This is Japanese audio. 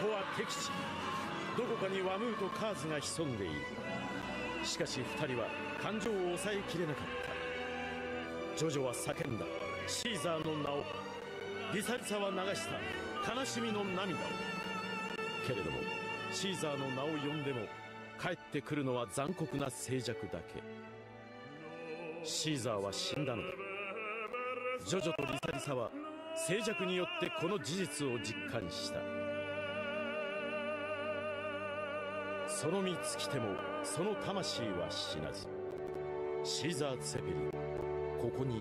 こは敵地どこかにワムーとカーズが潜んでいるしかし二人は感情を抑えきれなかった。ジョジョは叫んだ。シーザーの名をリサリサは流した悲しみの涙をけれどもシーザーの名を呼んでも帰ってくるのは残酷な静寂だけシーザーは死んだのだ。ジョジョとリサリサは静寂によってこの事実を実感した。その身尽きてもその魂は死なず。シーザー・ツェペリンここに